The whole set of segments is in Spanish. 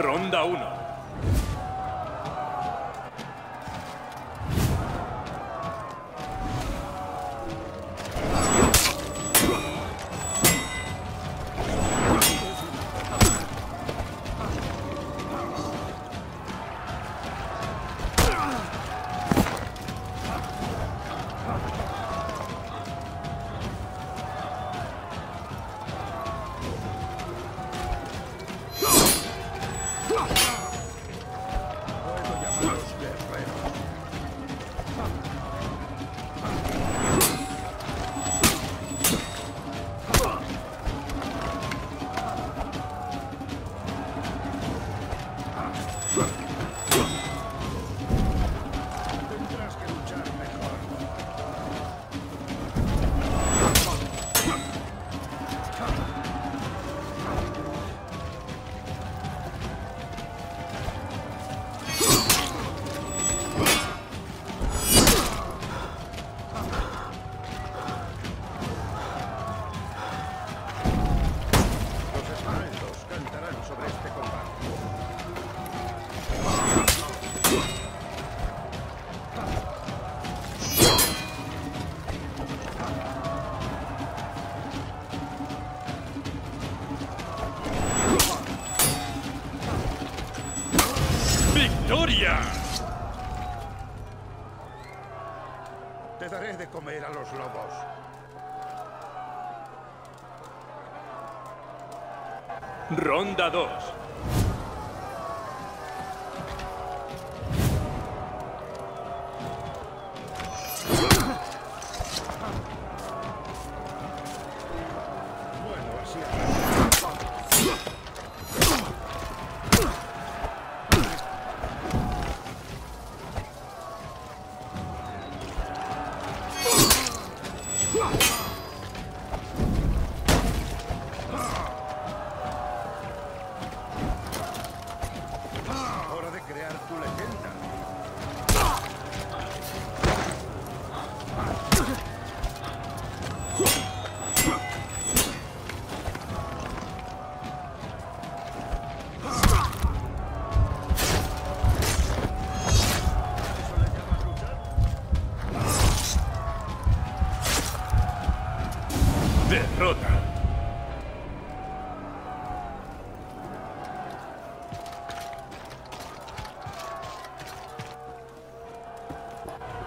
Ronda 1. Huh. ¡Victoria! Te daré de comer a los lobos. Ronda 2.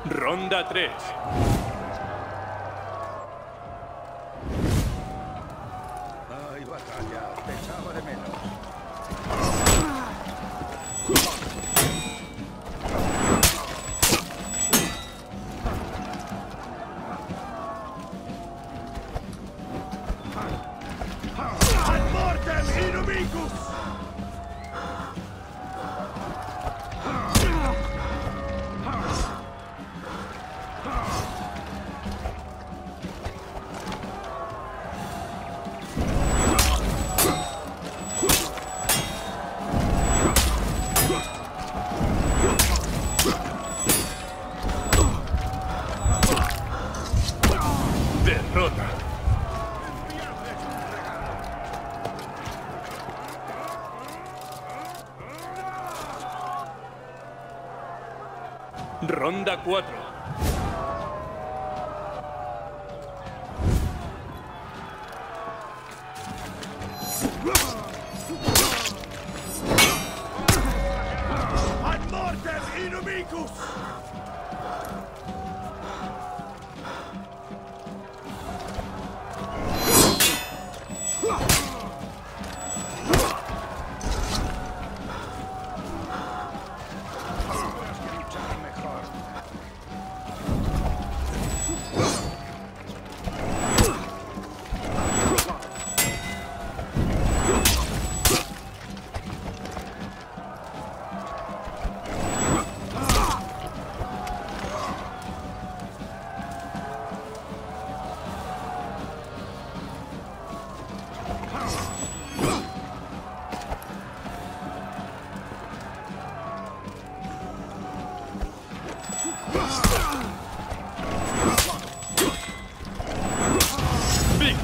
Ronda 3. Echaba de menos. ¡Ad mortem inumicus! Derrota. Ronda 4. Amicus!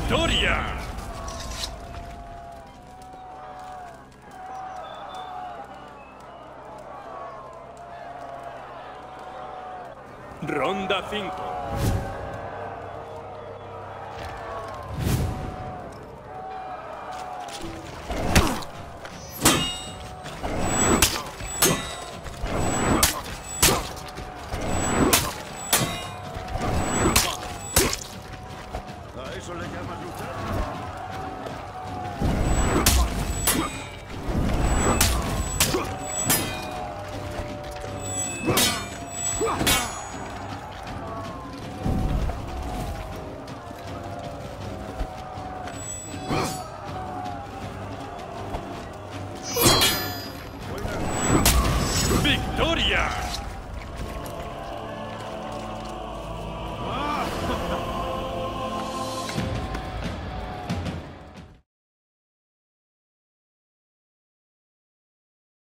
victoria. Ronda 5.